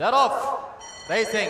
they're off racing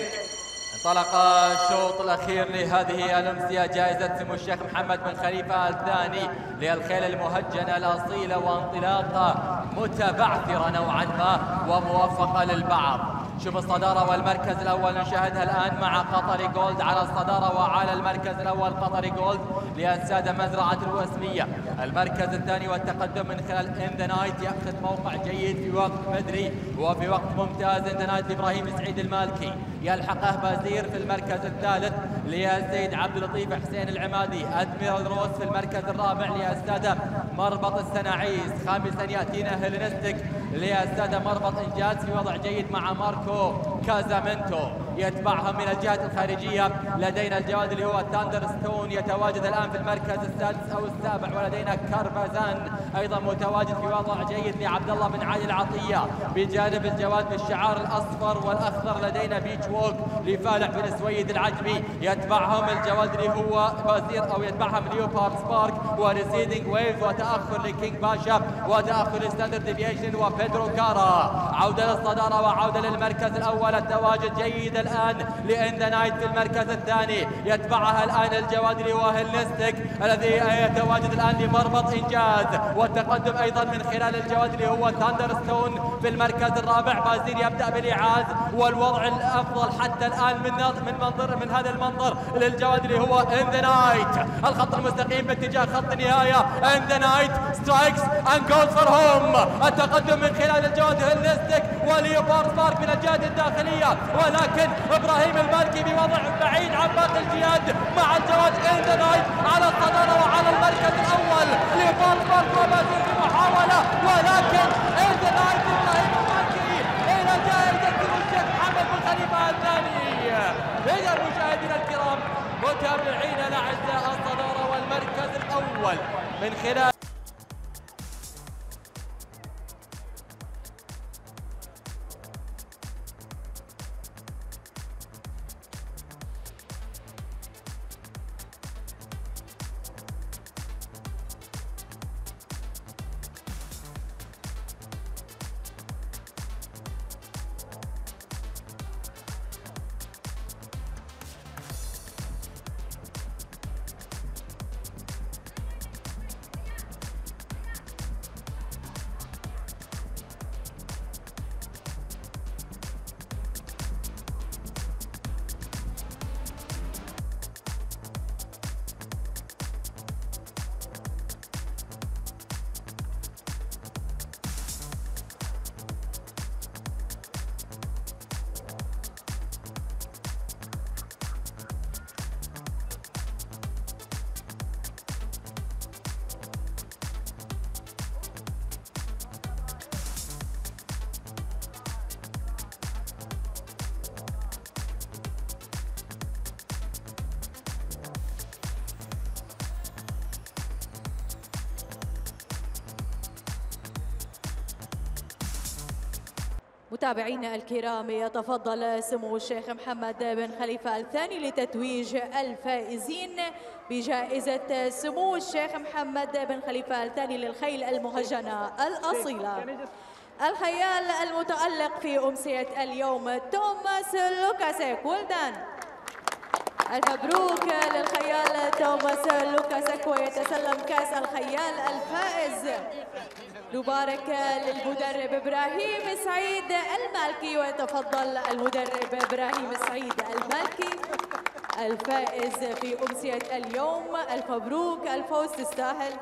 انطلق الشوط الأخير لهذه الأمسية. جائزة سمو الشيخ محمد بن خليفة آل ثاني للخيل المهجنة. الاصيله وانطلاقه متبعثره نوعا ما وموفقه للبعض. شوف الصدارة والمركز الأول. نشاهدها الآن مع قطري جولد على الصدارة وعلى المركز الأول قطري جولد. للسادة مزرعة الوسمية المركز الثاني والتقدم من خلال ان ذا نايت يأخذ موقع جيد في وقت بدري وفي وقت ممتاز. ان ذا نايت لإبراهيم سعيد المالكي يلحقه بازير في المركز الثالث للسيد عبد اللطيف حسين العمادي أدميرال روس في المركز الرابع للسادة مربط السناعيس. خامسا يأتينا هيلينستيك للسادة مربط إنجاز في وضع جيد مع ماركو كازامنتو. يتبعهم من الجهة الخارجية. لدينا الجواد اللي هو تاندر ستون يتواجد الآن في المركز السادس أو السابع ولدينا كارفازان أيضا متواجد في وضع جيد لعبد الله بن علي العطية. بجانب الجواد بالشعار الأصفر والأخضر لدينا بيتش ووك لفالح بن سويد العجمي. يتبعهم الجواد اللي هو بازير أو يتبعهم ليوبارد سبارك وريسيدنج ويف وتأخر لكينج باشا وتأخر لستاندرد ديفيشن وبيدرو كارا عودة للصدارة وعودة للمركز الأول. التواجد جيد الآن لإن ذا نايت في المركز الثاني يتبعها الآن الجواد لواهل الذي يتواجد الآن لمربط إنجاز والتقدم أيضا من خلال الجواد اللي هو ثاندر ستون في المركز الرابع. بازير يبدأ بالإيعاز والوضع الأفضل حتى الآن من من منظر من هذا المنظر للجواد اللي هو إن ذا نايت الخط المستقيم باتجاه خط النهاية إن ذا نايت strikes and goes for home التقدم من خلال الجواد هيلستيك وليوبارد سبارك من الجهة الداخلية. ولكن إبراهيم المالكي بوضع بعيد عن باقي الجياد مع الجواد نايت على الصداره وعلى المركز الأول لبارك وبازل في محاوله ولكن إن ذا نايت إبراهيم المالكي إلى جائزه الشيخ محمد بن خليفة آل ثاني. إذا مشاهدينا الكرام متابعينا الأعزاء الصدارة والمركز الأول من خلال متابعينا الكرام يتفضل سمو الشيخ محمد بن خليفة الثاني لتتويج الفائزين بجائزة سمو الشيخ محمد بن خليفة الثاني للخيل المهجنة الأصيلة. الخيال المتألق في أمسية اليوم توماس لوكاسيك ولدان المبروك للخيال توماس لوكاسيك ويتسلم كأس الخيال نبارك للمدرب إبراهيم سعيد المالكي ويتفضل المدرب إبراهيم سعيد المالكي الفائز في أمسية اليوم. الف مبروك الفوز تستاهل.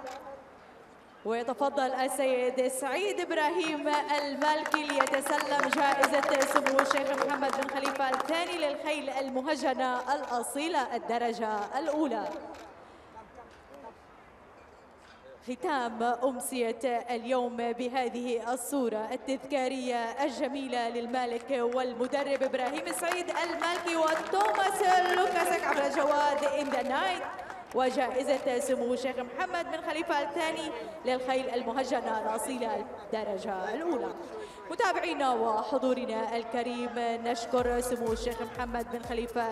ويتفضل السيد سعيد إبراهيم المالكي ليتسلم جائزة سمو الشيخ محمد بن خليفة الثاني للخيل المهجنة الأصيلة الدرجة الأولى. ختام أمسية اليوم بهذه الصورة التذكارية الجميلة للمالك والمدرب إبراهيم سعيد المالكي وتوماس لوكاسك عبر جواد إن ذا نايت وجائزة سمو الشيخ محمد بن خليفة آل ثاني للخيل المهجنة الأصيلة الدرجة الأولى. متابعينا وحضورنا الكريم نشكر سمو الشيخ محمد بن خليفة